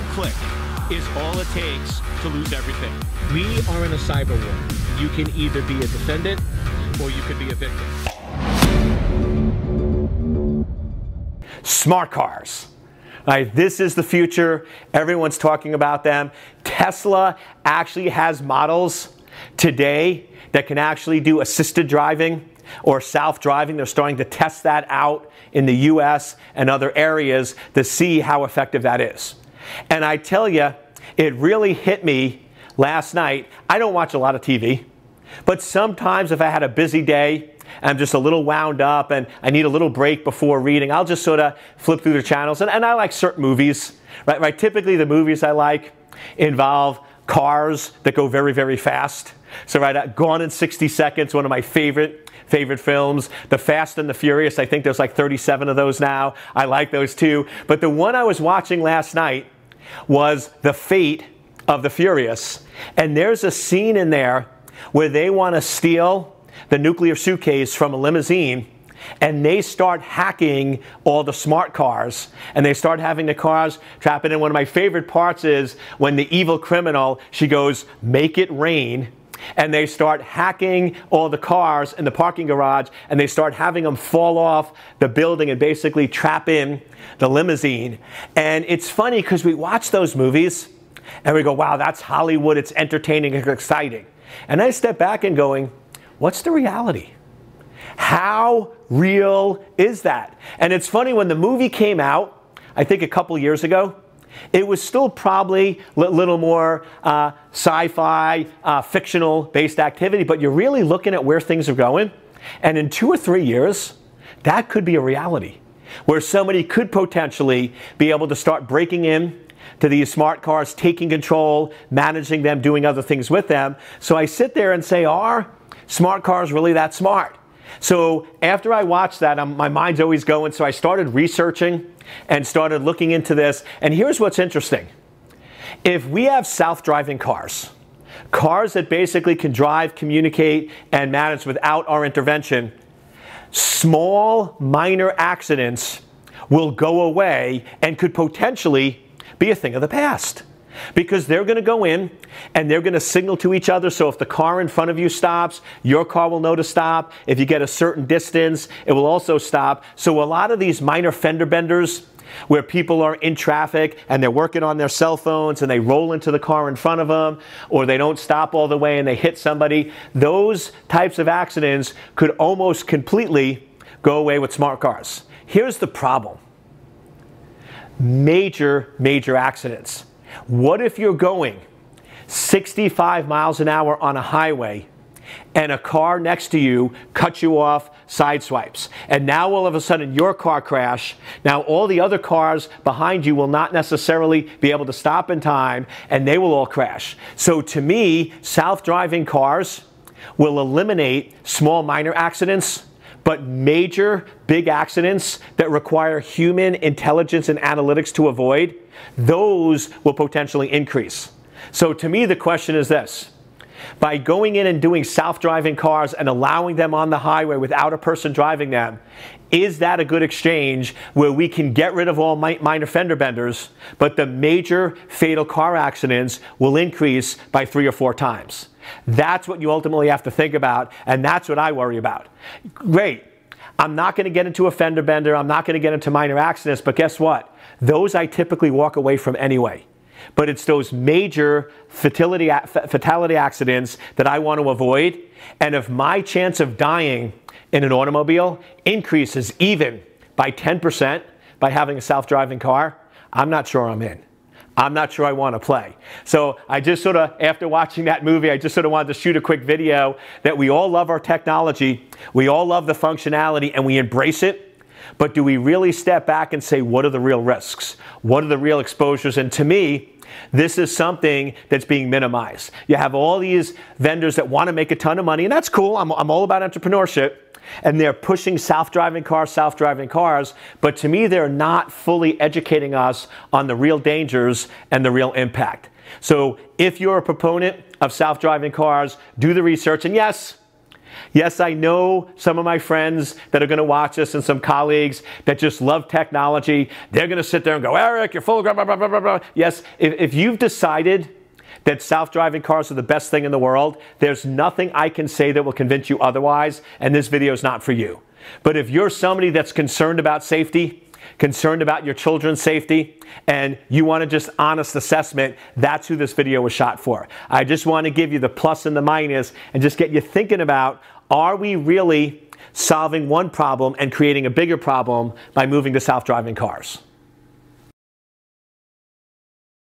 one click is all it takes to lose everything. We are in a cyber war. You can either be a defendant or you could be a victim. Smart cars. Right, this is the future. Everyone's talking about them. Tesla actually has models today that can actually do assisted driving or self driving. They're starting to test that out in the US and other areas to see how effective that is. And I tell you, it really hit me last night. I don't watch a lot of TV, but sometimes if I had a busy day, I'm just a little wound up and I need a little break before reading, I'll just sort of flip through the channels. And, and I like certain movies, right? right? Typically, the movies I like involve cars that go very, very fast. So, right, uh, Gone in 60 Seconds, one of my favorite favorite films. The Fast and the Furious, I think there's like 37 of those now. I like those too. But the one I was watching last night was The Fate of the Furious. And there's a scene in there where they want to steal the nuclear suitcase from a limousine and they start hacking all the smart cars and they start having the cars trap it in. One of my favorite parts is when the evil criminal, she goes, make it rain. And they start hacking all the cars in the parking garage and they start having them fall off the building and basically trap in the limousine. And it's funny because we watch those movies and we go, wow, that's Hollywood. It's entertaining and exciting. And I step back and going, what's the reality? How real is that? And it's funny, when the movie came out, I think a couple years ago, it was still probably a little more uh, sci fi, uh, fictional based activity, but you're really looking at where things are going. And in two or three years, that could be a reality where somebody could potentially be able to start breaking in to these smart cars, taking control, managing them, doing other things with them. So I sit there and say, are smart cars really that smart? So after I watched that, I'm, my mind's always going. So I started researching and started looking into this. And here's what's interesting if we have self driving cars, cars that basically can drive, communicate, and manage without our intervention, small, minor accidents will go away and could potentially be a thing of the past because they're going to go in and they're going to signal to each other. So if the car in front of you stops, your car will know to stop. If you get a certain distance, it will also stop. So a lot of these minor fender benders where people are in traffic and they're working on their cell phones and they roll into the car in front of them or they don't stop all the way and they hit somebody, those types of accidents could almost completely go away with smart cars. Here's the problem. Major, major accidents what if you're going 65 miles an hour on a highway and a car next to you cuts you off, sideswipes. And now all of a sudden your car crash. Now all the other cars behind you will not necessarily be able to stop in time and they will all crash. So to me, self-driving cars will eliminate small minor accidents but major big accidents that require human intelligence and analytics to avoid, those will potentially increase. So to me, the question is this. By going in and doing self-driving cars and allowing them on the highway without a person driving them, is that a good exchange where we can get rid of all minor fender benders, but the major fatal car accidents will increase by three or four times? That's what you ultimately have to think about, and that's what I worry about. Great. I'm not going to get into a fender bender. I'm not going to get into minor accidents, but guess what? Those I typically walk away from anyway. But it's those major fatality, fatality accidents that I want to avoid. And if my chance of dying in an automobile increases even by 10% by having a self driving car, I'm not sure I'm in. I'm not sure I want to play. So I just sort of, after watching that movie, I just sort of wanted to shoot a quick video that we all love our technology, we all love the functionality, and we embrace it. But do we really step back and say, what are the real risks? What are the real exposures? And to me, this is something that's being minimized. You have all these vendors that want to make a ton of money, and that's cool. I'm, I'm all about entrepreneurship and they're pushing self-driving cars, self-driving cars, but to me they're not fully educating us on the real dangers and the real impact. So if you're a proponent of self-driving cars, do the research and yes, Yes, I know some of my friends that are going to watch this and some colleagues that just love technology. They're going to sit there and go, Eric, you're full of blah, blah, blah, blah, blah. Yes, if, if you've decided that self driving cars are the best thing in the world, there's nothing I can say that will convince you otherwise, and this video is not for you. But if you're somebody that's concerned about safety, concerned about your children's safety, and you want to just honest assessment, that's who this video was shot for. I just want to give you the plus and the minus and just get you thinking about are we really solving one problem and creating a bigger problem by moving to self driving cars?